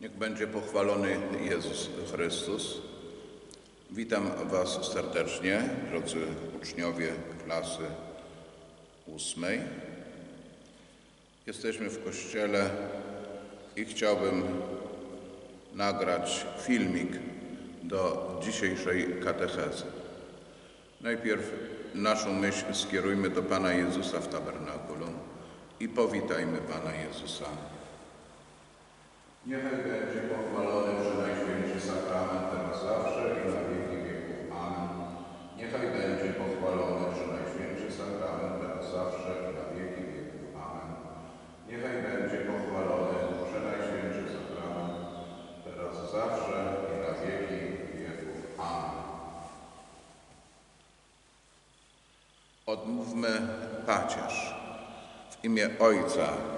Niech będzie pochwalony Jezus Chrystus. Witam Was serdecznie, drodzy uczniowie klasy ósmej. Jesteśmy w kościele i chciałbym nagrać filmik do dzisiejszej katechezy. Najpierw naszą myśl skierujmy do Pana Jezusa w tabernakulum i powitajmy Pana Jezusa. Niechaj będzie pochwalony Przenajświętszy Sakrament teraz zawsze i na wieki wieków. Amen. Niechaj będzie pochwalony Przenajświętszy Sakrament teraz zawsze i na wieki wieków. Amen. Niechaj będzie pochwalony Przenajświętszy Sakrament teraz zawsze i na wieki wieków. Amen. Odmówmy pacierz. W imię Ojca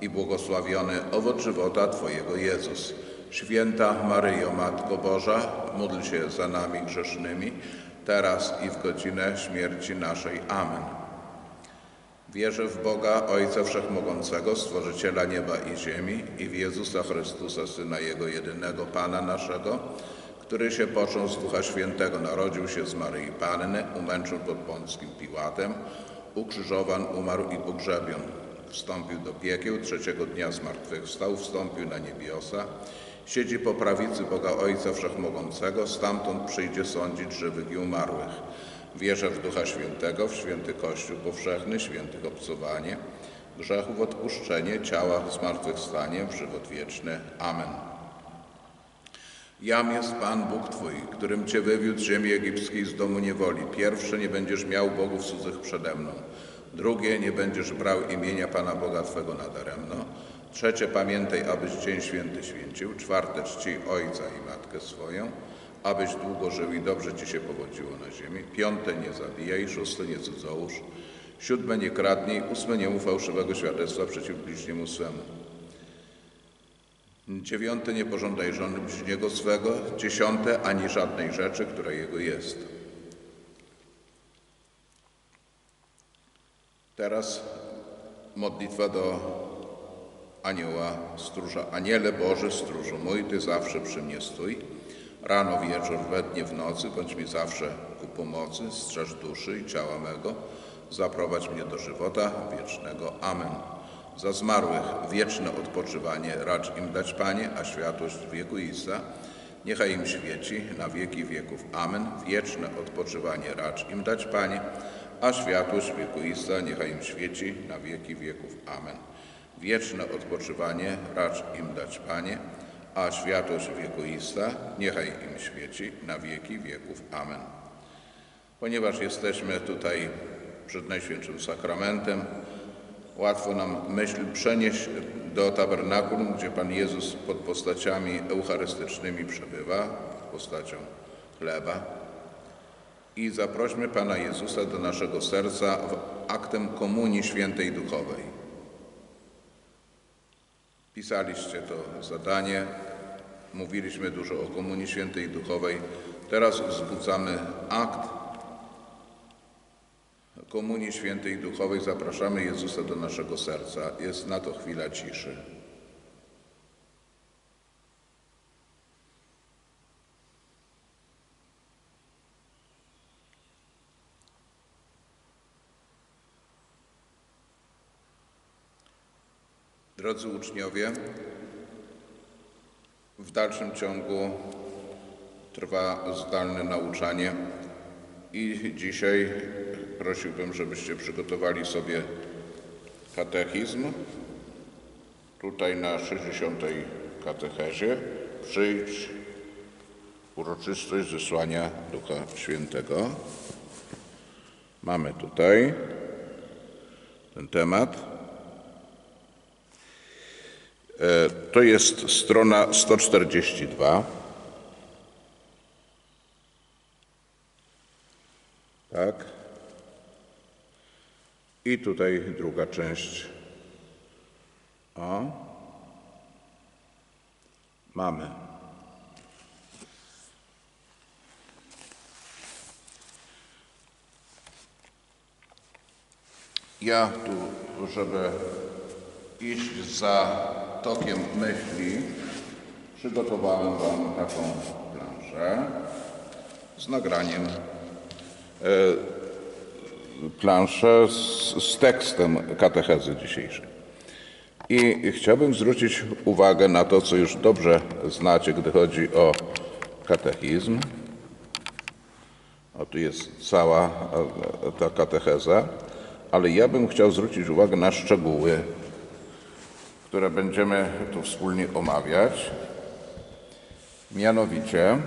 i błogosławiony owoc żywota Twojego Jezus. Święta Maryjo, Matko Boża, módl się za nami grzesznymi, teraz i w godzinę śmierci naszej. Amen. Wierzę w Boga, Ojca Wszechmogącego, Stworzyciela nieba i ziemi i w Jezusa Chrystusa, Syna Jego jedynego, Pana naszego, który się począł z Ducha Świętego, narodził się z Maryi Panny, umęczył pod Pąckim Piłatem, ukrzyżowan, umarł i pogrzebion. Wstąpił do piekieł, trzeciego dnia zmartwychwstał, wstąpił na niebiosa, siedzi po prawicy Boga Ojca Wszechmogącego, stamtąd przyjdzie sądzić żywych i umarłych. Wierzę w Ducha Świętego, w święty Kościół powszechny, świętych obcowanie, grzechów odpuszczenie, ciała zmartwychwstanie, w żywot wieczny. Amen. Jam jest Pan Bóg Twój, którym Cię wywiódł z ziemi egipskiej z domu niewoli. Pierwsze nie będziesz miał bogów cudzych przede mną. Drugie nie będziesz brał imienia Pana Boga Twego nadaremno. Trzecie pamiętaj, abyś dzień święty święcił. Czwarte czci ojca i matkę swoją, abyś długo żył i dobrze Ci się powodziło na ziemi. Piąte nie zabijaj, szóste nie cudzołóż. Siódme nie kradnij, ósme nie mów fałszywego świadectwa przeciw bliźniemu swemu. Dziewiąte, nie pożądaj żony bliźniego swego. Dziesiąte, ani żadnej rzeczy, która jego jest. Teraz modlitwa do anioła stróża. Aniele Boży, stróżu mój, Ty zawsze przy mnie stój. Rano, wieczór, we dnie, w nocy, bądź mi zawsze ku pomocy, strzeż duszy i ciała mego. Zaprowadź mnie do żywota wiecznego. Amen. Za zmarłych wieczne odpoczywanie racz im dać, Panie, a światłość wiekuista niechaj im świeci na wieki wieków. Amen. Wieczne odpoczywanie racz im dać, Panie, a światłość wiekuista niechaj im świeci na wieki wieków. Amen. Wieczne odpoczywanie racz im dać, Panie, a światłość wiekuista niechaj im świeci na wieki wieków. Amen. Ponieważ jesteśmy tutaj przed Najświętszym Sakramentem, Łatwo nam myśl przenieść do tabernakulum, gdzie Pan Jezus pod postaciami eucharystycznymi przebywa, postacią chleba. I zaprośmy Pana Jezusa do naszego serca w aktem Komunii Świętej Duchowej. Pisaliście to zadanie, mówiliśmy dużo o Komunii Świętej Duchowej. Teraz wzbudzamy akt Komunii Świętej Duchowej zapraszamy Jezusa do naszego serca. Jest na to chwila ciszy. Drodzy uczniowie, w dalszym ciągu trwa zdalne nauczanie i dzisiaj prosiłbym, żebyście przygotowali sobie katechizm. Tutaj na 60. katechezie przyjdź uroczystość zesłania Ducha Świętego. Mamy tutaj ten temat. E, To jest strona 142. Tak. I tutaj druga część. O. Mamy. Ja tu, żeby iść za tokiem myśli, przygotowałem Wam taką planszę z nagraniem, e, planszę z, z tekstem katechezy dzisiejszej. I chciałbym zwrócić uwagę na to, co już dobrze znacie, gdy chodzi o katechizm. O, tu jest cała e, ta katecheza, ale ja bym chciał zwrócić uwagę na szczegóły, które będziemy tu wspólnie omawiać. Mianowicie,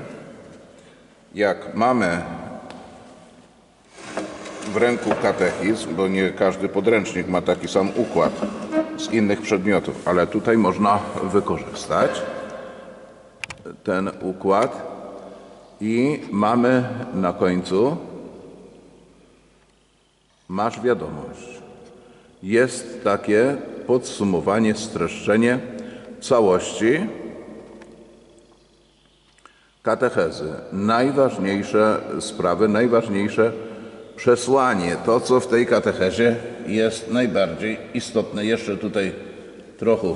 jak mamy w ręku katechizm, bo nie każdy podręcznik ma taki sam układ z innych przedmiotów, ale tutaj można wykorzystać ten układ i mamy na końcu masz wiadomość. Jest takie podsumowanie, streszczenie całości katechezy. Najważniejsze sprawy, najważniejsze przesłanie, to co w tej katechezie jest najbardziej istotne. Jeszcze tutaj trochę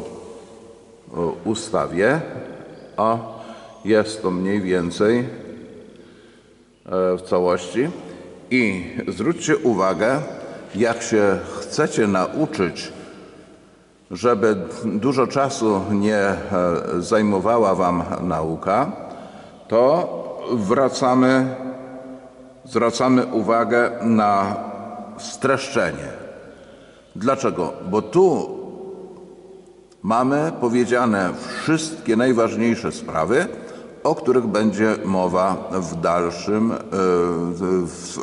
ustawię, a jest to mniej więcej e, w całości. I zwróćcie uwagę, jak się chcecie nauczyć, żeby dużo czasu nie e, zajmowała Wam nauka, to wracamy, zwracamy uwagę na streszczenie. Dlaczego? Bo tu mamy powiedziane wszystkie najważniejsze sprawy, o których będzie mowa w dalszym, e,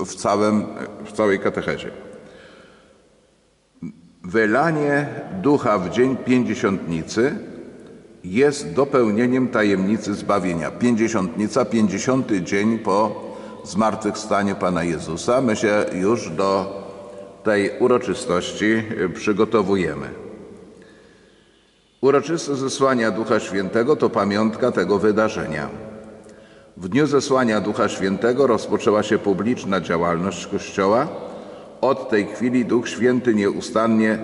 w, całym, w całej katechezie. Wylanie ducha w dzień pięćdziesiątnicy jest dopełnieniem tajemnicy zbawienia. Pięćdziesiątnica, pięćdziesiąty dzień po zmartwychwstaniu Pana Jezusa. My się już do tej uroczystości przygotowujemy. Uroczyste zesłania Ducha Świętego to pamiątka tego wydarzenia. W dniu zesłania Ducha Świętego rozpoczęła się publiczna działalność Kościoła. Od tej chwili Duch Święty nieustannie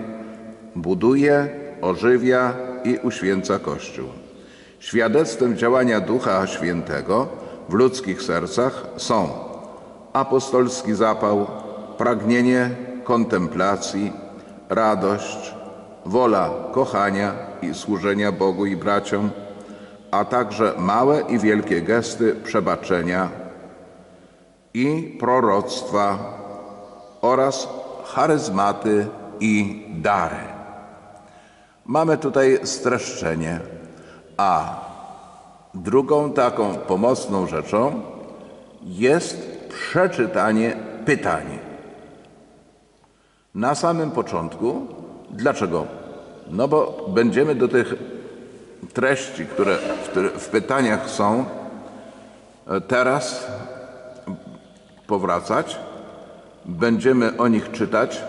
buduje, ożywia i uświęca Kościół. Świadectwem działania Ducha Świętego w ludzkich sercach są apostolski zapał, pragnienie kontemplacji, radość, wola kochania i służenia Bogu i braciom, a także małe i wielkie gesty przebaczenia i proroctwa oraz charyzmaty i dary. Mamy tutaj streszczenie, a drugą taką pomocną rzeczą jest przeczytanie pytań. Na samym początku, dlaczego? No bo będziemy do tych treści, które w, w pytaniach są, e, teraz powracać. Będziemy o nich czytać,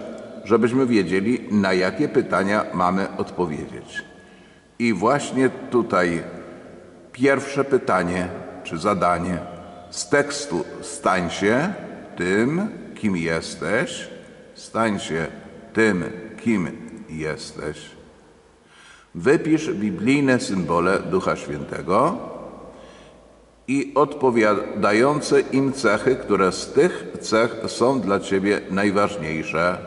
żebyśmy wiedzieli, na jakie pytania mamy odpowiedzieć. I właśnie tutaj pierwsze pytanie czy zadanie z tekstu stań się tym, kim jesteś, stań się tym, kim jesteś. Wypisz biblijne symbole Ducha Świętego i odpowiadające im cechy, które z tych cech są dla Ciebie najważniejsze.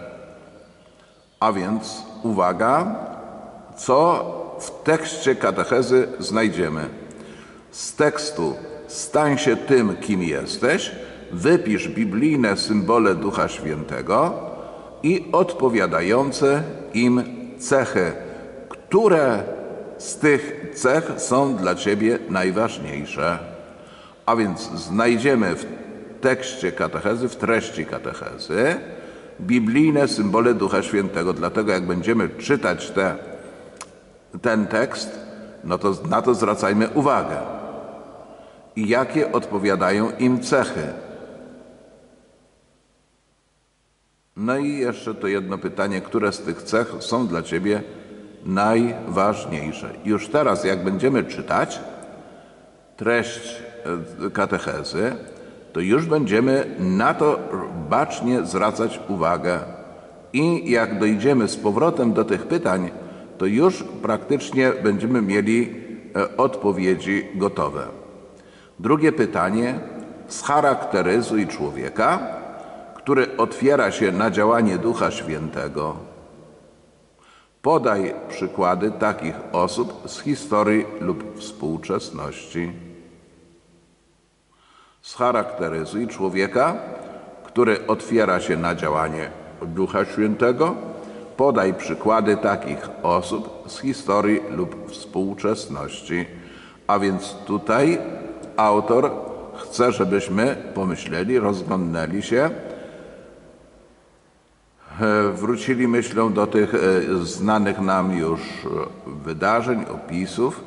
A więc uwaga, co w tekście katechezy znajdziemy. Z tekstu stań się tym, kim jesteś, wypisz biblijne symbole Ducha Świętego i odpowiadające im cechy które z tych cech są dla Ciebie najważniejsze. A więc znajdziemy w tekście katechezy, w treści katechezy biblijne symbole Ducha Świętego. Dlatego jak będziemy czytać te ten tekst, no to na to zwracajmy uwagę. I jakie odpowiadają im cechy. No i jeszcze to jedno pytanie, które z tych cech są dla Ciebie najważniejsze? Już teraz, jak będziemy czytać treść katechezy, to już będziemy na to bacznie zwracać uwagę. I jak dojdziemy z powrotem do tych pytań, to już praktycznie będziemy mieli e, odpowiedzi gotowe. Drugie pytanie: scharakteryzuj człowieka, który otwiera się na działanie Ducha Świętego. Podaj przykłady takich osób z historii lub współczesności. Scharakteryzuj człowieka, który otwiera się na działanie Ducha Świętego. Podaj przykłady takich osób z historii lub współczesności. A więc tutaj autor chce, żebyśmy pomyśleli, rozglądnęli się, e, wrócili myślą do tych e, znanych nam już wydarzeń, opisów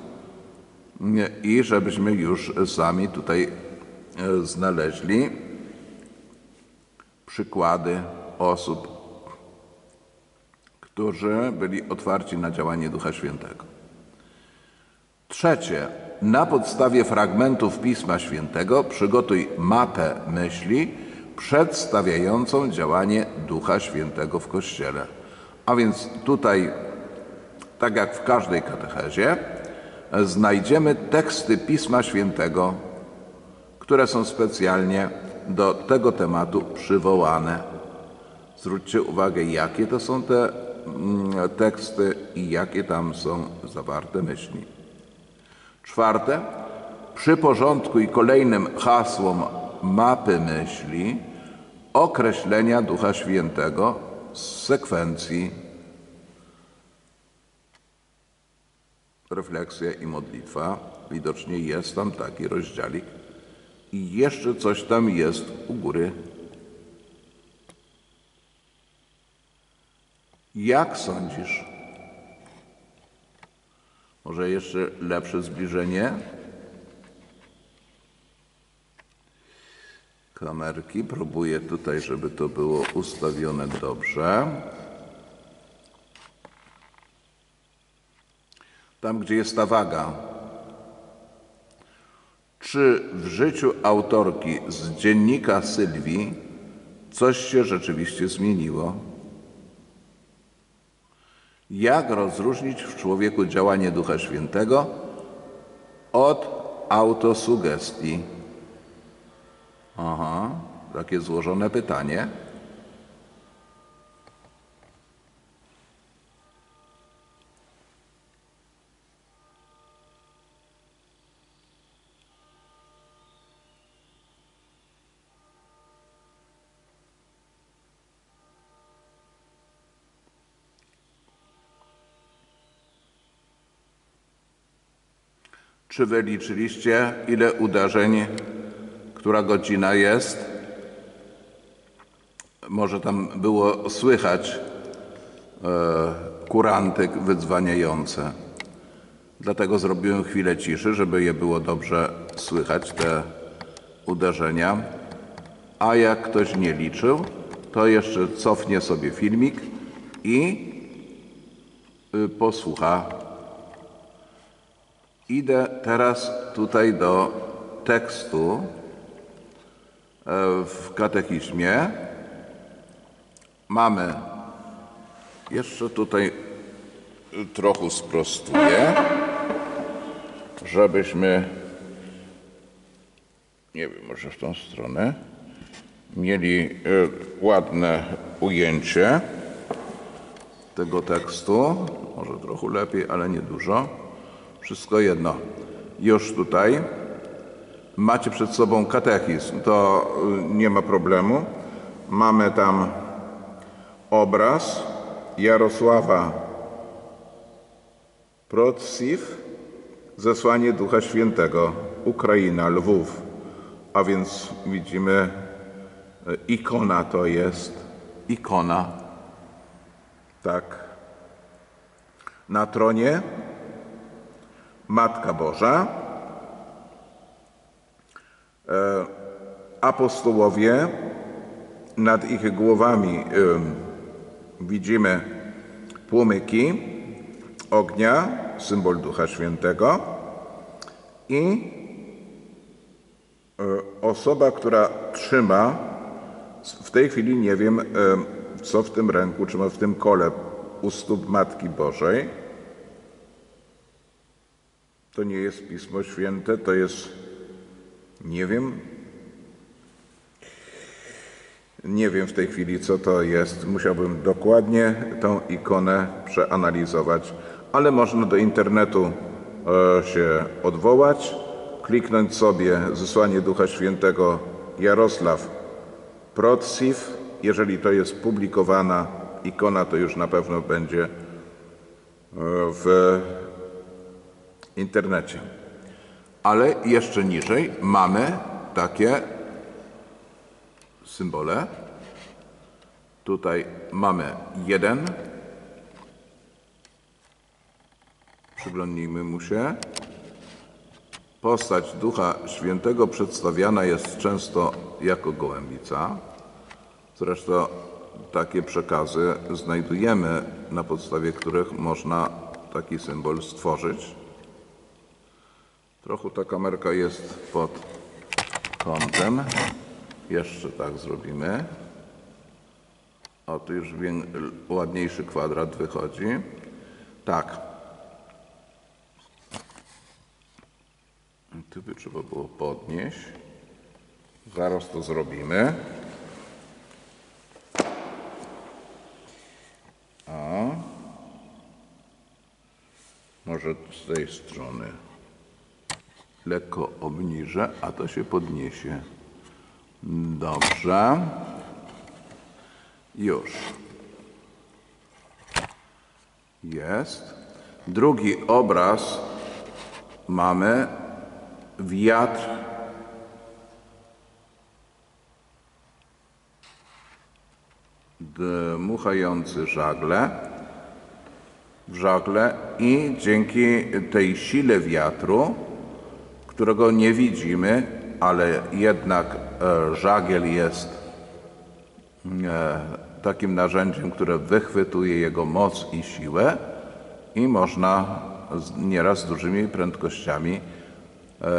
i żebyśmy już sami tutaj e, znaleźli przykłady osób, którzy byli otwarci na działanie Ducha Świętego. Trzecie, na podstawie fragmentów Pisma Świętego przygotuj mapę myśli przedstawiającą działanie Ducha Świętego w Kościele. A więc tutaj, tak jak w każdej katechezie, znajdziemy teksty Pisma Świętego, które są specjalnie do tego tematu przywołane. Zwróćcie uwagę, jakie to są te mm, teksty i jakie tam są zawarte myśli. Czwarte, przyporządkuj kolejnym hasłom mapy myśli określenia Ducha Świętego z sekwencji refleksja i modlitwa. Widocznie jest tam taki rozdziałik. I jeszcze coś tam jest u góry. Jak sądzisz? Może jeszcze lepsze zbliżenie? Kamerki. Próbuję tutaj, żeby to było ustawione dobrze. Tam, gdzie jest ta waga. Czy w życiu autorki z dziennika Sylwii coś się rzeczywiście zmieniło? Jak rozróżnić w człowieku działanie Ducha Świętego od autosugestii? Aha, takie złożone pytanie. Czy wyliczyliście, ile uderzeń, która godzina jest? Może tam było słychać e, kuranty wydzwaniające. Dlatego zrobiłem chwilę ciszy, żeby je było dobrze słychać, te uderzenia. A jak ktoś nie liczył, to jeszcze cofnie sobie filmik i y, posłucha Idę teraz tutaj do tekstu e, w katechizmie. Mamy, jeszcze tutaj trochę sprostuję, żebyśmy, nie wiem, może w tą stronę, mieli e, ładne ujęcie tego tekstu. Może trochę lepiej, ale nie dużo. Wszystko jedno. Już tutaj macie przed sobą katechizm, to y, nie ma problemu. Mamy tam obraz Jarosława Protsiw, zesłanie Ducha Świętego, Ukraina, Lwów. A więc widzimy, y, ikona to jest, ikona, tak. Na tronie Matka Boża, e, apostołowie, nad ich głowami e, widzimy płomyki ognia, symbol Ducha Świętego i e, osoba, która trzyma, w tej chwili nie wiem, co w tym ręku, czy w tym kole u stóp Matki Bożej. To nie jest Pismo Święte, to jest, nie wiem, nie wiem w tej chwili, co to jest. Musiałbym dokładnie tą ikonę przeanalizować, ale można do internetu e, się odwołać, kliknąć sobie zesłanie Ducha Świętego Jarosław Protsiw. Jeżeli to jest publikowana ikona, to już na pewno będzie e, w internecie. Ale jeszcze niżej mamy takie symbole. Tutaj mamy jeden. Przyglądnijmy mu się. Postać Ducha Świętego przedstawiana jest często jako gołębica. Zresztą takie przekazy znajdujemy, na podstawie których można taki symbol stworzyć. Trochę ta kamerka jest pod kątem. Jeszcze tak zrobimy. O, tu już ładniejszy kwadrat wychodzi. Tak. Tu by trzeba było podnieść. Zaraz to zrobimy. A może z tej strony lekko obniżę, a to się podniesie. Dobrze. Już. Jest. Drugi obraz mamy wiatr dmuchający żagle w żagle i dzięki tej sile wiatru, którego nie widzimy, ale jednak e, żagiel jest e, takim narzędziem, które wychwytuje jego moc i siłę i można nieraz z dużymi prędkościami e,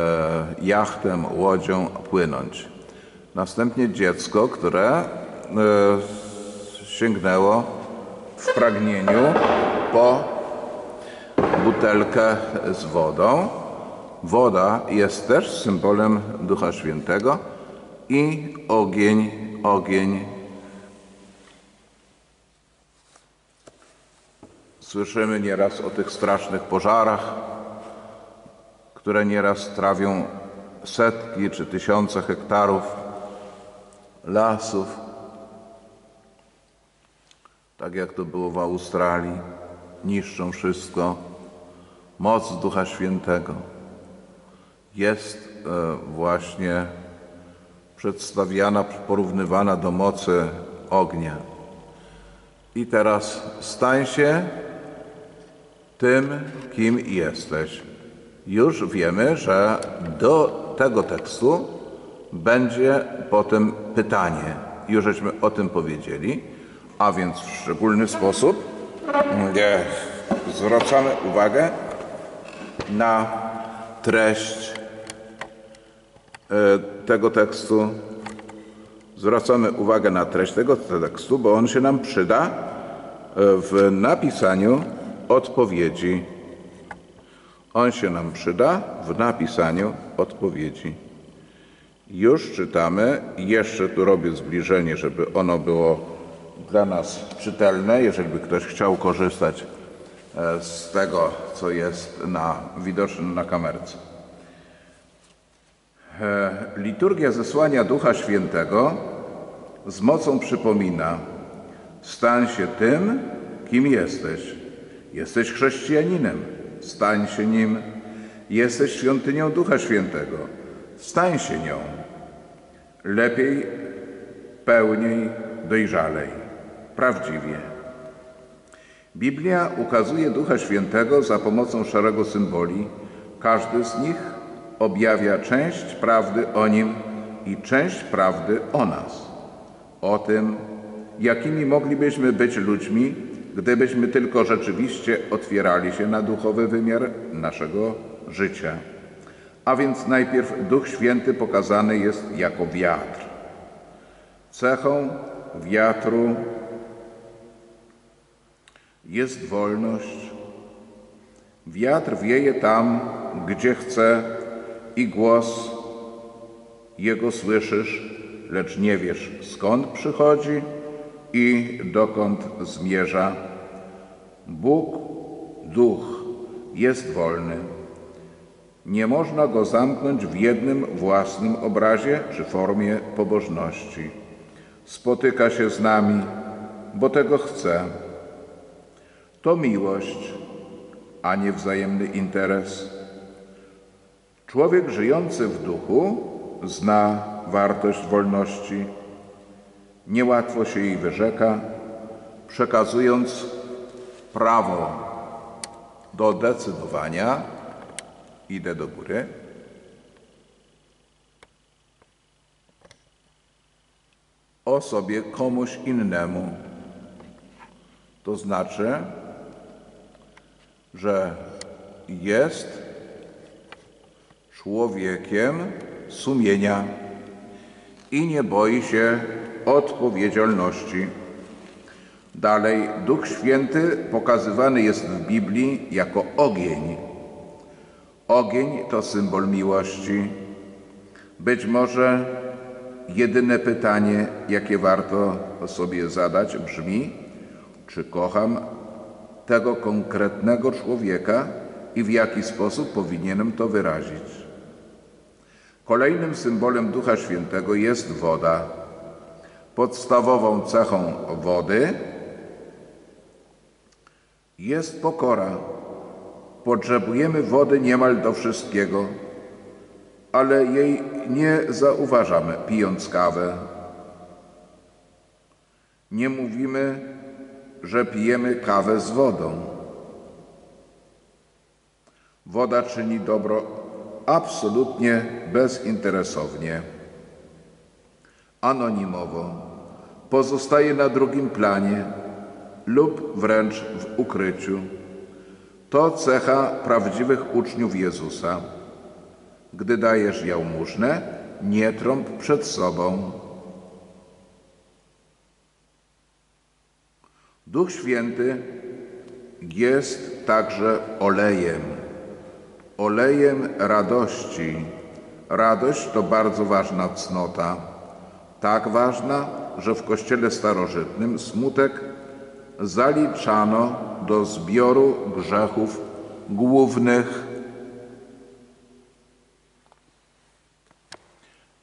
jachtem, łodzią płynąć. Następnie dziecko, które sięgnęło w pragnieniu po butelkę z wodą. Woda jest też symbolem Ducha Świętego i ogień, ogień. Słyszymy nieraz o tych strasznych pożarach, które nieraz trawią setki czy tysiące hektarów lasów, tak jak to było w Australii, niszczą wszystko. Moc Ducha Świętego jest e, właśnie przedstawiana, porównywana do mocy ognia. I teraz stań się tym, kim jesteś. Już wiemy, że do tego tekstu będzie potem pytanie. Już żeśmy o tym powiedzieli, a więc w szczególny sposób zwracamy uwagę na treść tego tekstu, zwracamy uwagę na treść tego tekstu, bo on się nam przyda e, w napisaniu odpowiedzi. On się nam przyda w napisaniu odpowiedzi. Już czytamy, jeszcze tu robię zbliżenie, żeby ono było dla nas czytelne, jeżeli by ktoś chciał korzystać e, z tego, co jest na, widoczne na kamerce. E, liturgia zesłania Ducha Świętego z mocą przypomina: stań się tym, kim jesteś. Jesteś chrześcijaninem, stań się nim. Jesteś świątynią Ducha Świętego, stań się nią. Lepiej, pełniej, dojrzalej, prawdziwie. Biblia ukazuje Ducha Świętego za pomocą szeregu symboli, Każdy z nich objawia część prawdy o nim i część prawdy o nas. O tym, jakimi moglibyśmy być ludźmi, gdybyśmy tylko rzeczywiście otwierali się na duchowy wymiar naszego życia. A więc najpierw Duch Święty pokazany jest jako wiatr. Cechą wiatru jest wolność. Wiatr wieje tam, gdzie chce i głos jego słyszysz, lecz nie wiesz skąd przychodzi i dokąd zmierza. Bóg, duch, jest wolny. Nie można go zamknąć w jednym własnym obrazie czy formie pobożności. Spotyka się z nami, bo tego chce. To miłość, a nie wzajemny interes. Człowiek żyjący w duchu zna wartość wolności, niełatwo się jej wyrzeka, przekazując prawo do decydowania, idę do góry, o sobie komuś innemu. To znaczy, że jest człowiekiem sumienia i nie boi się odpowiedzialności. Dalej, Duch Święty pokazywany jest w Biblii jako ogień. Ogień to symbol miłości. Być może jedyne pytanie, jakie warto sobie zadać, brzmi: czy kocham tego konkretnego człowieka i w jaki sposób powinienem to wyrazić? Kolejnym symbolem Ducha Świętego jest woda. Podstawową cechą wody jest pokora. Potrzebujemy wody niemal do wszystkiego, ale jej nie zauważamy, pijąc kawę. Nie mówimy, że pijemy kawę z wodą. Woda czyni dobro absolutnie bezinteresownie, anonimowo, pozostaje na drugim planie lub wręcz w ukryciu. To cecha prawdziwych uczniów Jezusa. Gdy dajesz jałmużnę, nie trąb przed sobą. Duch Święty jest także olejem olejem radości. Radość to bardzo ważna cnota, tak ważna, że w Kościele starożytnym smutek zaliczano do zbioru grzechów głównych.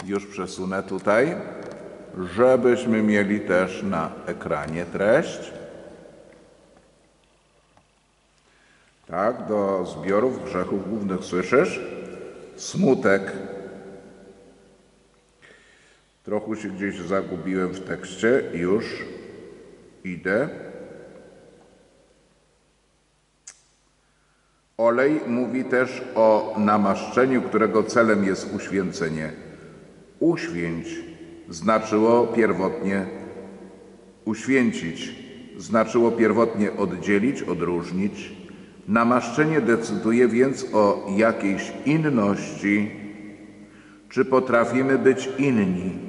Już przesunę tutaj, żebyśmy mieli też na ekranie treść. Tak, do zbiorów grzechów głównych. Słyszysz? Smutek. Trochę się gdzieś zagubiłem w tekście, już idę. Olej mówi też o namaszczeniu, którego celem jest uświęcenie. Uświęć znaczyło pierwotnie uświęcić, znaczyło pierwotnie oddzielić, odróżnić, Namaszczenie decyduje więc o jakiejś inności. Czy potrafimy być inni?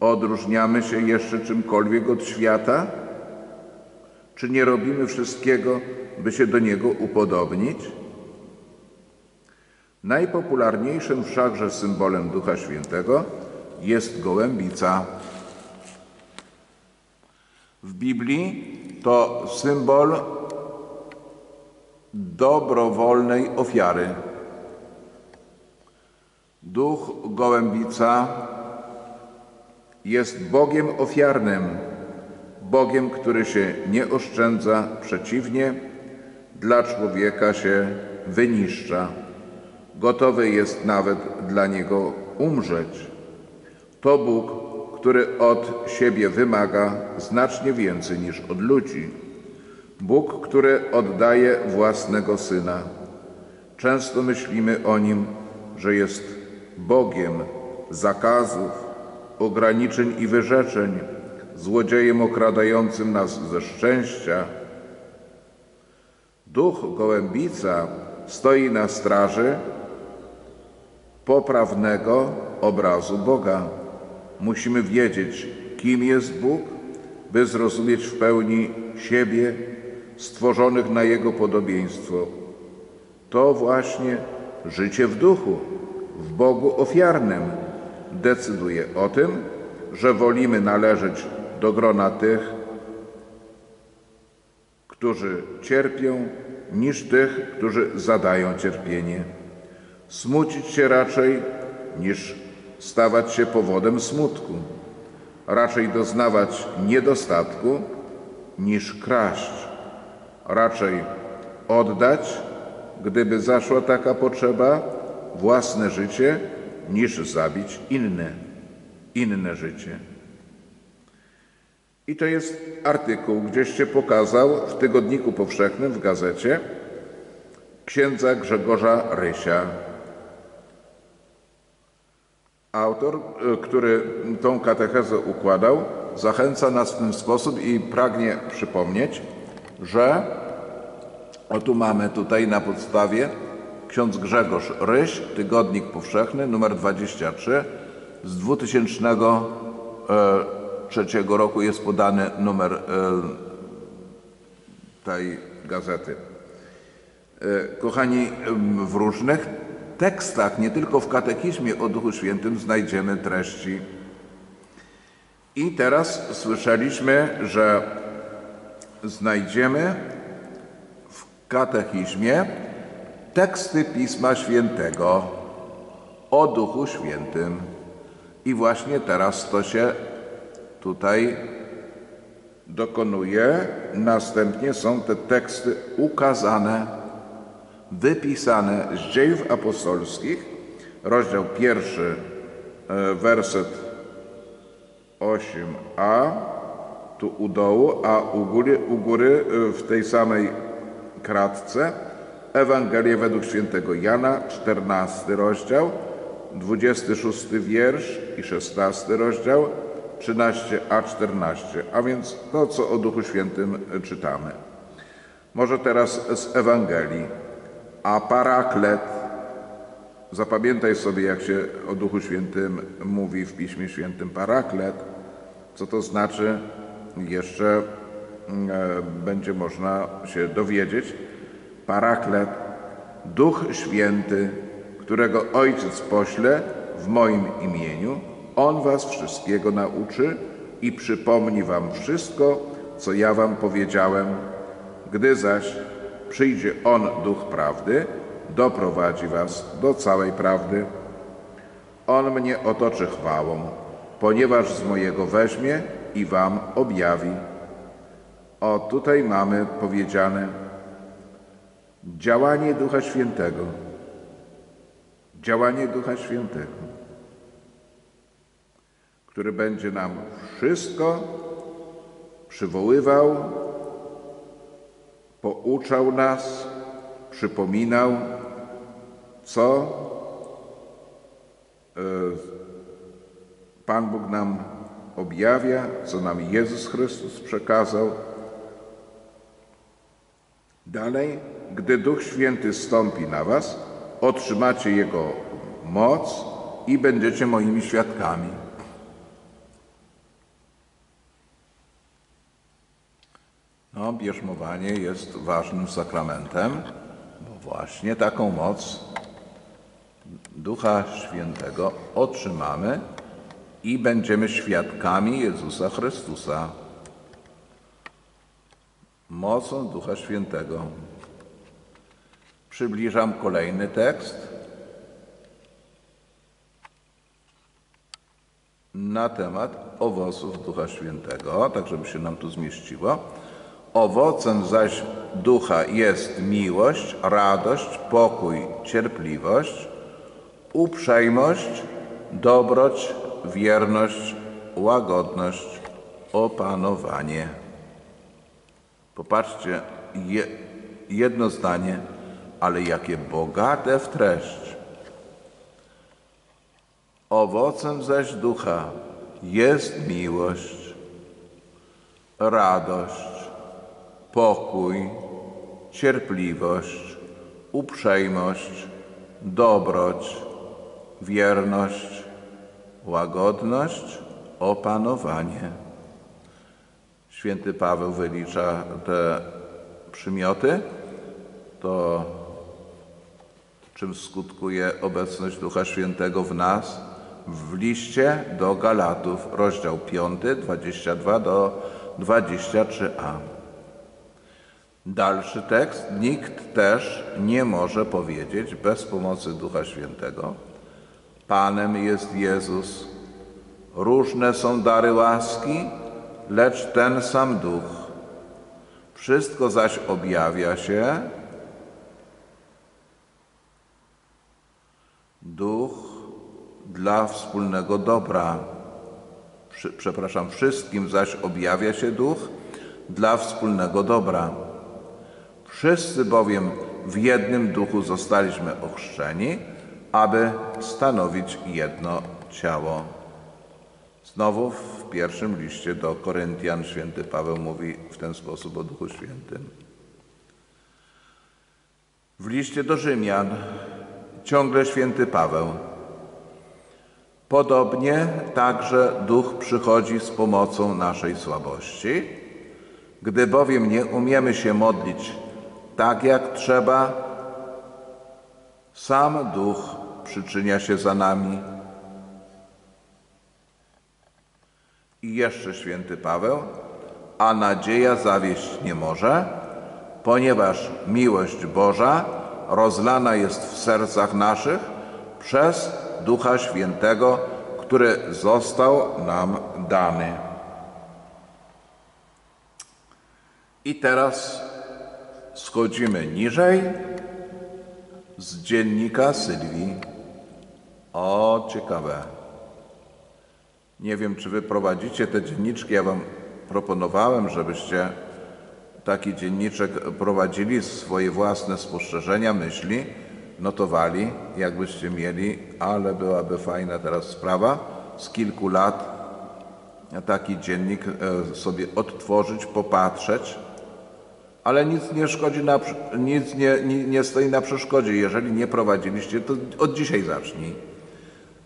Odróżniamy się jeszcze czymkolwiek od świata? Czy nie robimy wszystkiego, by się do niego upodobnić? Najpopularniejszym wszakże symbolem Ducha Świętego jest gołębica. W Biblii to symbol dobrowolnej ofiary. Duch Gołębica jest Bogiem ofiarnym, Bogiem, który się nie oszczędza, przeciwnie, dla człowieka się wyniszcza. Gotowy jest nawet dla niego umrzeć. To Bóg, który od siebie wymaga znacznie więcej niż od ludzi. Bóg, który oddaje własnego Syna. Często myślimy o nim, że jest Bogiem zakazów, ograniczeń i wyrzeczeń, złodziejem okradającym nas ze szczęścia. Duch gołębica stoi na straży poprawnego obrazu Boga. Musimy wiedzieć, kim jest Bóg, by zrozumieć w pełni siebie, stworzonych na Jego podobieństwo. To właśnie życie w duchu, w Bogu ofiarnym decyduje o tym, że wolimy należeć do grona tych, którzy cierpią, niż tych, którzy zadają cierpienie. Smucić się raczej, niż stawać się powodem smutku. Raczej doznawać niedostatku, niż kraść. Raczej oddać, gdyby zaszła taka potrzeba, własne życie, niż zabić inne, inne życie. I to jest artykuł, gdzieś się pokazał w Tygodniku Powszechnym, w gazecie, księdza Grzegorza Rysia. Autor, który tą katechezę układał, zachęca nas w ten sposób i pragnie przypomnieć, że o tu mamy tutaj na podstawie ksiądz Grzegorz Ryś, Tygodnik Powszechny, numer 23 z 2003 roku jest podany numer e, tej gazety. E, Kochani, w różnych tekstach, nie tylko w katechizmie o Duchu Świętym znajdziemy treści. I teraz słyszeliśmy, że znajdziemy katechizmie teksty Pisma Świętego o Duchu Świętym. I właśnie teraz to się tutaj dokonuje. Następnie są te teksty ukazane, wypisane z dziejów apostolskich, rozdział pierwszy, e, werset 8a, tu u dołu, a u góry, u góry e, w tej samej kratce. Ewangelię według świętego Jana, 14 rozdział, 26 wiersz i 16 rozdział, 13a 14, a więc to, co o Duchu Świętym czytamy. Może teraz z Ewangelii. A paraklet, zapamiętaj sobie, jak się o Duchu Świętym mówi w Piśmie Świętym, paraklet, co to znaczy, jeszcze będzie można się dowiedzieć. Paraklet, Duch Święty, którego Ojciec pośle w moim imieniu, On was wszystkiego nauczy i przypomni wam wszystko, co ja wam powiedziałem. Gdy zaś przyjdzie On, Duch Prawdy, doprowadzi was do całej prawdy. On mnie otoczy chwałą, ponieważ z mojego weźmie i wam objawi. O, tutaj mamy powiedziane działanie Ducha Świętego. Działanie Ducha Świętego, który będzie nam wszystko przywoływał, pouczał nas, przypominał, co e, Pan Bóg nam objawia, co nam Jezus Chrystus przekazał. Dalej, gdy Duch Święty stąpi na Was, otrzymacie Jego moc i będziecie moimi świadkami. No, bierzmowanie jest ważnym sakramentem, bo właśnie taką moc Ducha Świętego otrzymamy i będziemy świadkami Jezusa Chrystusa. Mocą Ducha Świętego. Przybliżam kolejny tekst na temat owoców Ducha Świętego, tak żeby się nam tu zmieściło. Owocem zaś ducha jest miłość, radość, pokój, cierpliwość, uprzejmość, dobroć, wierność, łagodność, opanowanie. Popatrzcie, je, jedno zdanie. ale jakie bogate w treść. Owocem zaś ducha jest miłość, radość, pokój, cierpliwość, uprzejmość, dobroć, wierność, łagodność, opanowanie. Święty Paweł wylicza te przymioty, to czym skutkuje obecność Ducha Świętego w nas w liście do Galatów, rozdział 5, 22 do 23a. Dalszy tekst. Nikt też nie może powiedzieć bez pomocy Ducha Świętego. Panem jest Jezus. Różne są dary łaski, lecz ten sam Duch. Wszystko zaś objawia się Duch dla wspólnego dobra. Przepraszam, wszystkim zaś objawia się Duch dla wspólnego dobra. Wszyscy bowiem w jednym duchu zostaliśmy ochrzczeni, aby stanowić jedno ciało. Znowu w pierwszym liście do Koryntian święty Paweł mówi w ten sposób o Duchu Świętym. W liście do Rzymian ciągle święty Paweł. Podobnie także Duch przychodzi z pomocą naszej słabości. Gdy bowiem nie umiemy się modlić tak jak trzeba, sam Duch przyczynia się za nami. I jeszcze święty Paweł, a nadzieja zawieść nie może, ponieważ miłość Boża rozlana jest w sercach naszych przez Ducha Świętego, który został nam dany. I teraz schodzimy niżej z dziennika Sylwii. O, ciekawe. Nie wiem, czy wy prowadzicie te dzienniczki. Ja wam proponowałem, żebyście taki dzienniczek prowadzili, swoje własne spostrzeżenia, myśli, notowali, jakbyście mieli, ale byłaby fajna teraz sprawa z kilku lat taki dziennik e, sobie odtworzyć, popatrzeć, ale nic nie szkodzi, na, nic nie, nie, nie stoi na przeszkodzie. Jeżeli nie prowadziliście, to od dzisiaj zacznij.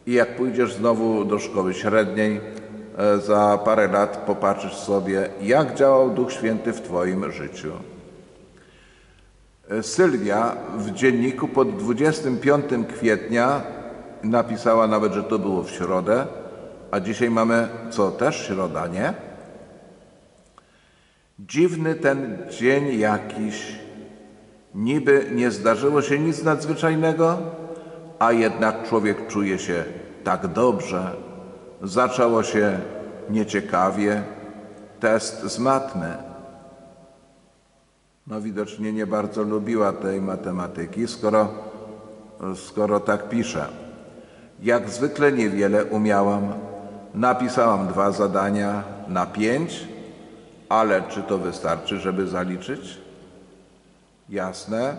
I jak pójdziesz znowu do szkoły średniej, e, za parę lat popatrzysz sobie, jak działał Duch Święty w Twoim życiu. E, Sylwia w dzienniku pod 25 kwietnia napisała nawet, że to było w środę, a dzisiaj mamy co, też środa, nie? Dziwny ten dzień jakiś, niby nie zdarzyło się nic nadzwyczajnego, a jednak człowiek czuje się tak dobrze. Zaczęło się nieciekawie, test z matmy. No widocznie nie bardzo lubiła tej matematyki, skoro, skoro tak pisze. Jak zwykle niewiele umiałam. Napisałam dwa zadania na pięć, ale czy to wystarczy, żeby zaliczyć? Jasne.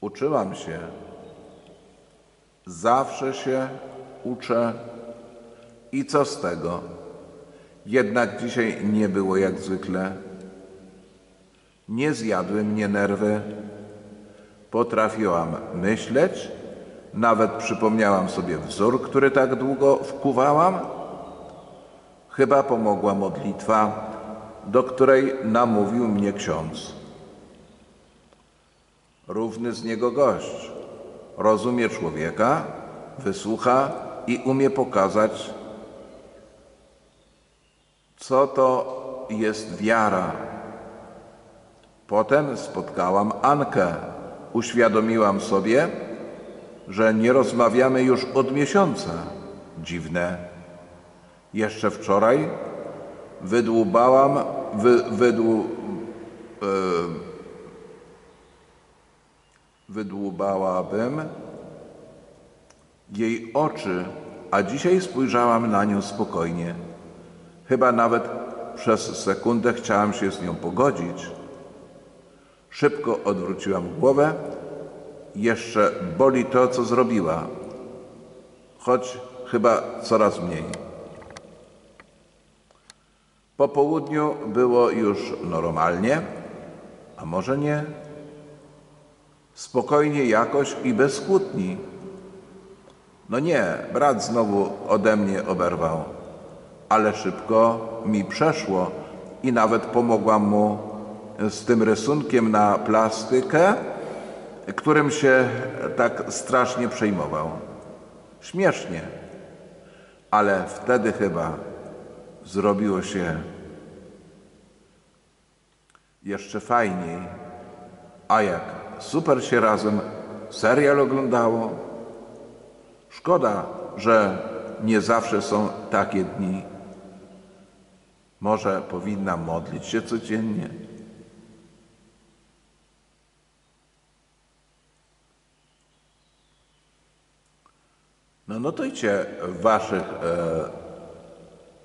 Uczyłam się. Zawsze się uczę. I co z tego? Jednak dzisiaj nie było jak zwykle. Nie zjadły mnie nerwy. Potrafiłam myśleć, nawet przypomniałam sobie wzór, który tak długo wkuwałam. Chyba pomogła modlitwa, do której namówił mnie ksiądz. Równy z niego gość. Rozumie człowieka, wysłucha i umie pokazać, co to jest wiara. Potem spotkałam Ankę. Uświadomiłam sobie, że nie rozmawiamy już od miesiąca. Dziwne. Jeszcze wczoraj wydłubałam, wy, wydłu, yy, wydłubałabym jej oczy, a dzisiaj spojrzałam na nią spokojnie. Chyba nawet przez sekundę chciałam się z nią pogodzić. Szybko odwróciłam głowę. Jeszcze boli to, co zrobiła, choć chyba coraz mniej. Po południu było już normalnie, a może nie? Spokojnie jakoś i bez kłótni. No nie, brat znowu ode mnie oberwał, ale szybko mi przeszło i nawet pomogłam mu z tym rysunkiem na plastykę, którym się tak strasznie przejmował. Śmiesznie, ale wtedy chyba zrobiło się jeszcze fajniej. A jak super się razem serial oglądało. Szkoda, że nie zawsze są takie dni. Może powinna modlić się codziennie. No notujcie w waszych e,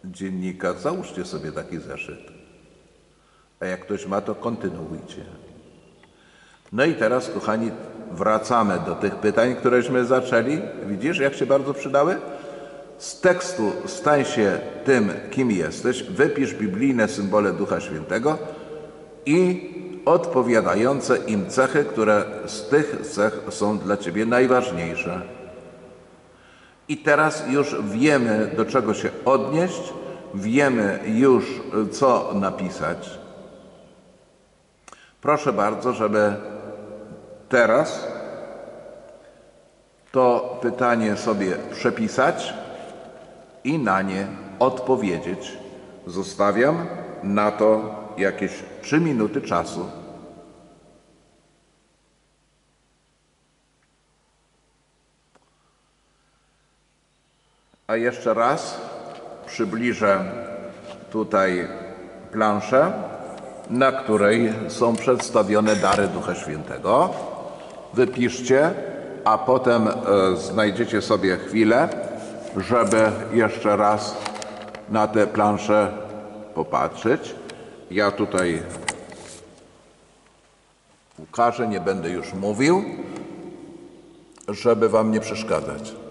dziennikach, załóżcie sobie taki zeszyt. A jak ktoś ma, to kontynuujcie. No i teraz, kochani, wracamy do tych pytań, któreśmy zaczęli. Widzisz, jak się bardzo przydały? Z tekstu stań się tym, kim jesteś, wypisz biblijne symbole Ducha Świętego i odpowiadające im cechy, które z tych cech są dla Ciebie najważniejsze. I teraz już wiemy, do czego się odnieść, wiemy już, co napisać. Proszę bardzo, żeby teraz to pytanie sobie przepisać i na nie odpowiedzieć. Zostawiam na to jakieś trzy minuty czasu. A jeszcze raz przybliżę tutaj planszę, na której są przedstawione dary Ducha Świętego. Wypiszcie, a potem e, znajdziecie sobie chwilę, żeby jeszcze raz na tę planszę popatrzeć. Ja tutaj ukażę, nie będę już mówił, żeby Wam nie przeszkadzać.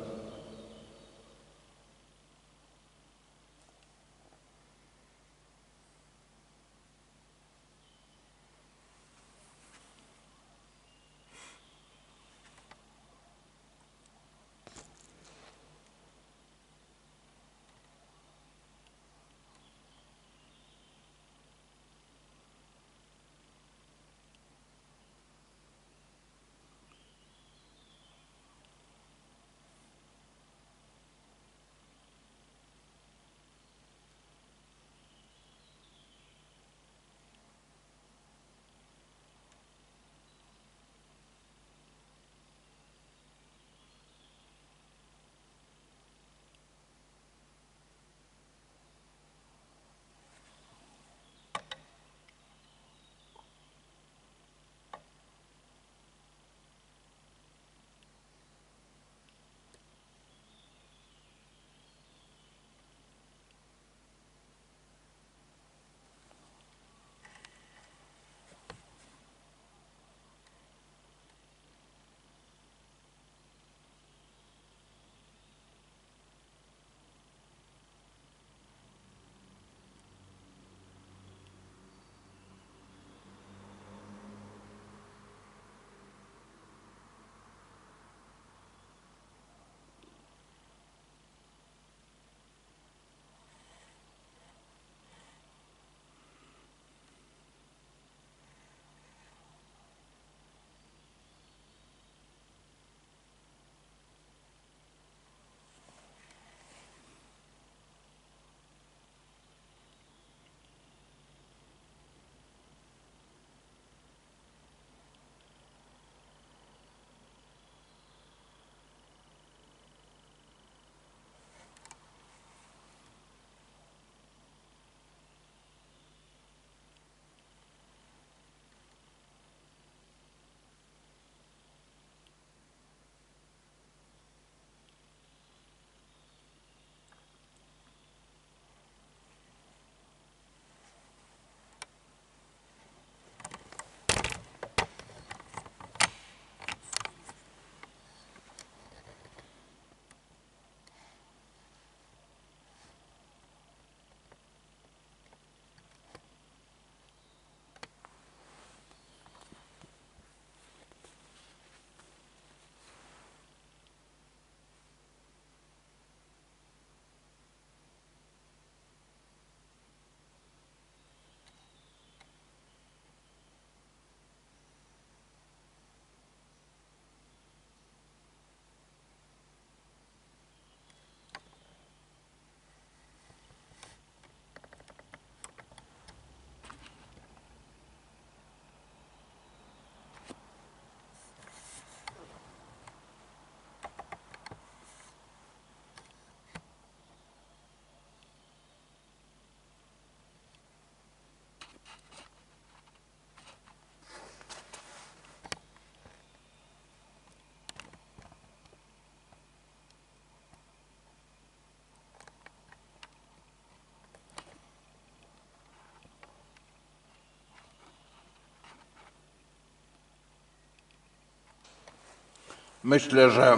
Myślę, że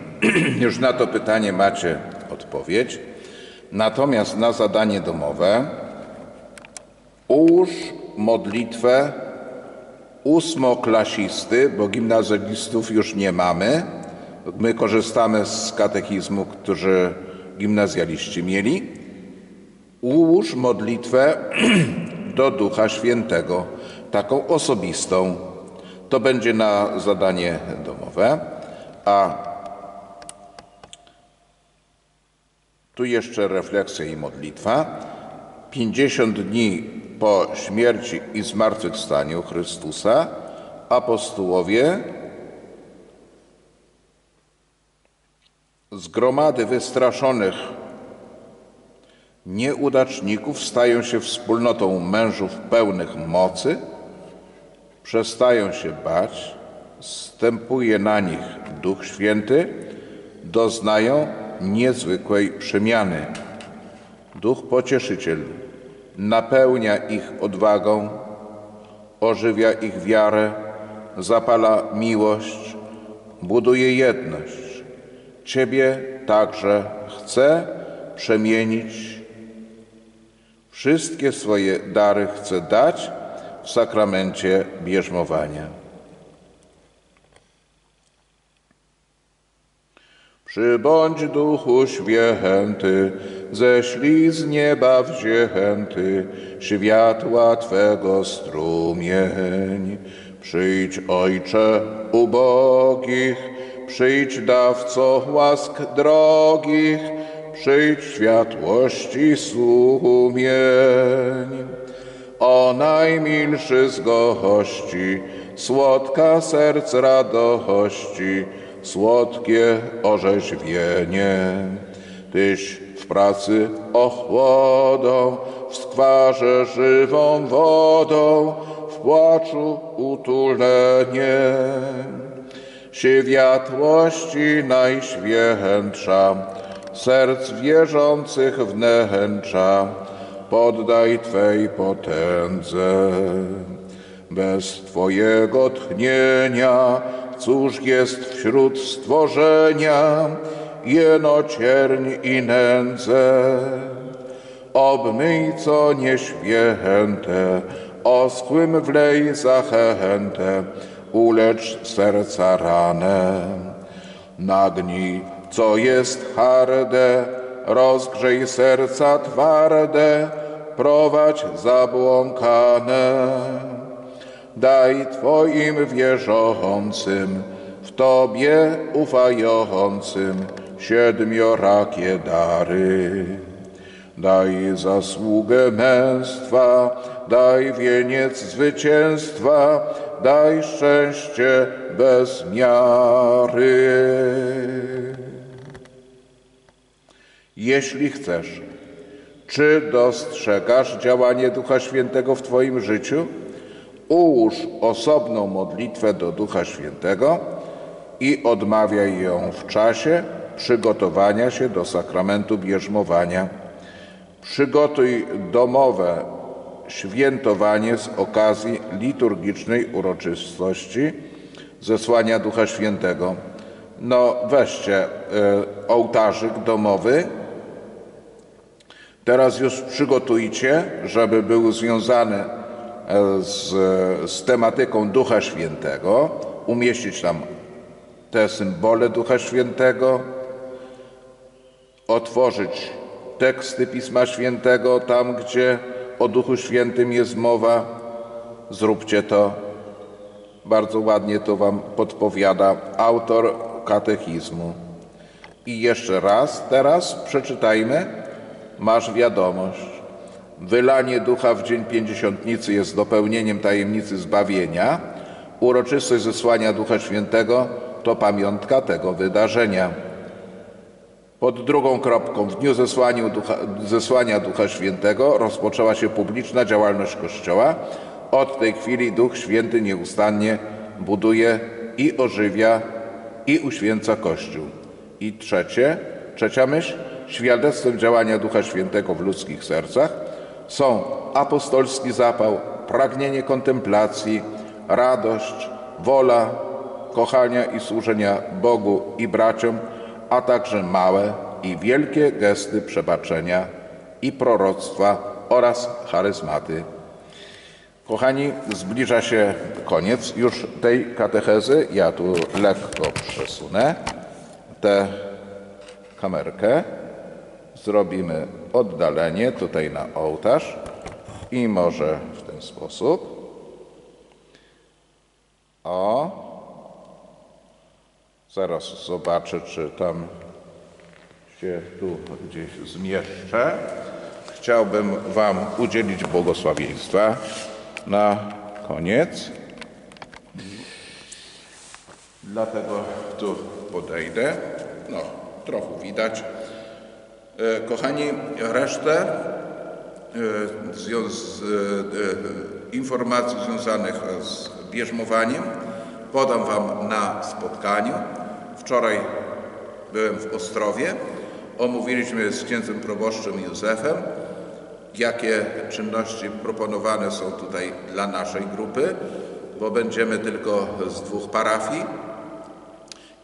już na to pytanie macie odpowiedź. Natomiast na zadanie domowe ułóż modlitwę ósmoklasisty, bo gimnazjalistów już nie mamy. My korzystamy z katechizmu, którzy gimnazjaliści mieli. Ułóż modlitwę do Ducha Świętego, taką osobistą. To będzie na zadanie domowe. A tu jeszcze refleksja i modlitwa. 50 dni po śmierci i zmartwychwstaniu Chrystusa apostołowie z gromady wystraszonych nieudaczników stają się wspólnotą mężów pełnych mocy, przestają się bać, stępuje na nich Duch Święty, doznają niezwykłej przemiany. Duch Pocieszyciel napełnia ich odwagą, ożywia ich wiarę, zapala miłość, buduje jedność. Ciebie także chce przemienić. Wszystkie swoje dary chce dać w sakramencie bierzmowania. Przybądź Duchu Święty, ześlij z nieba wzięty światła Twego strumień. Przyjdź Ojcze ubogich, przyjdź dawco łask drogich, przyjdź światłości sumień. O najmilszy z gości, słodka serc radości, słodkie orzeźwienie. Tyś w pracy ochłodą, w skwarze żywą wodą, w płaczu utulenie. Światłości najświętsza, serc wierzących wnętrza, poddaj Twej potędze. Bez Twojego tchnienia, cóż jest wśród stworzenia, jeno cierń i nędzę. Obmyj co nieświęte, oschłym wlej zachętę, ulecz serca ranę. Nagnij, co jest harde, rozgrzej serca twarde, prowadź zabłąkane. Daj Twoim wierzącym, w Tobie ufającym, siedmiorakie dary. Daj zasługę męstwa, daj wieniec zwycięstwa, daj szczęście bez miary. Jeśli chcesz, czy dostrzegasz działanie Ducha Świętego w Twoim życiu? Ułóż osobną modlitwę do Ducha Świętego i odmawiaj ją w czasie przygotowania się do sakramentu bierzmowania. Przygotuj domowe świętowanie z okazji liturgicznej uroczystości zesłania Ducha Świętego. No weźcie y, ołtarzyk domowy. Teraz już przygotujcie, żeby był związany z, z tematyką Ducha Świętego, umieścić tam te symbole Ducha Świętego, otworzyć teksty Pisma Świętego tam, gdzie o Duchu Świętym jest mowa. Zróbcie to. Bardzo ładnie to Wam podpowiada autor katechizmu. I jeszcze raz, teraz przeczytajmy. Masz wiadomość. Wylanie ducha w dzień pięćdziesiątnicy jest dopełnieniem tajemnicy zbawienia. Uroczystość zesłania Ducha Świętego to pamiątka tego wydarzenia. Pod drugą kropką w dniu ducha, zesłania Ducha Świętego rozpoczęła się publiczna działalność Kościoła. Od tej chwili Duch Święty nieustannie buduje i ożywia i uświęca Kościół. I trzecie, trzecia myśl, świadectwem działania Ducha Świętego w ludzkich sercach są apostolski zapał, pragnienie kontemplacji, radość, wola, kochania i służenia Bogu i braciom, a także małe i wielkie gesty przebaczenia i proroctwa oraz charyzmaty. Kochani, zbliża się koniec już tej katechezy. Ja tu lekko przesunę tę kamerkę. Zrobimy oddalenie tutaj na ołtarz i może w ten sposób. O. Zaraz zobaczę, czy tam się tu gdzieś zmieszczę. Chciałbym Wam udzielić błogosławieństwa na koniec. Dlatego tu podejdę. No, trochę widać. E, Kochani, resztę e, z, e, informacji związanych z bierzmowaniem podam Wam na spotkaniu. Wczoraj byłem w Ostrowie. Omówiliśmy z księdzem proboszczem Józefem, jakie czynności proponowane są tutaj dla naszej grupy, bo będziemy tylko z dwóch parafii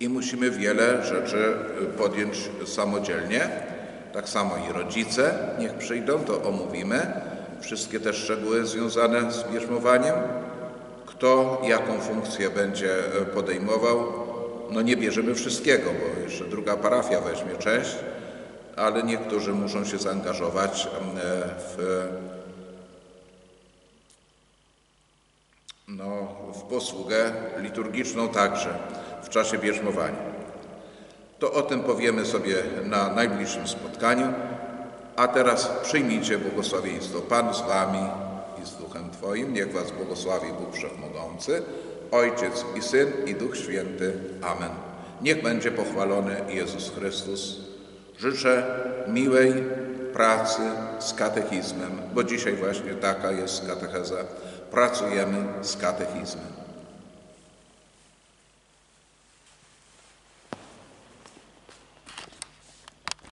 i musimy wiele rzeczy podjąć samodzielnie. Tak samo i rodzice, niech przyjdą, to omówimy. Wszystkie te szczegóły związane z bierzmowaniem. Kto jaką funkcję będzie podejmował. No nie bierzemy wszystkiego, bo jeszcze druga parafia weźmie część, ale niektórzy muszą się zaangażować e, w, no, w posługę liturgiczną także w czasie bierzmowania. To o tym powiemy sobie na najbliższym spotkaniu. A teraz przyjmijcie błogosławieństwo. Pan z Wami i z Duchem Twoim. Niech Was błogosławi Bóg Wszechmogący, Ojciec i Syn i Duch Święty. Amen. Niech będzie pochwalony Jezus Chrystus. Życzę miłej pracy z katechizmem, bo dzisiaj właśnie taka jest katecheza. Pracujemy z katechizmem.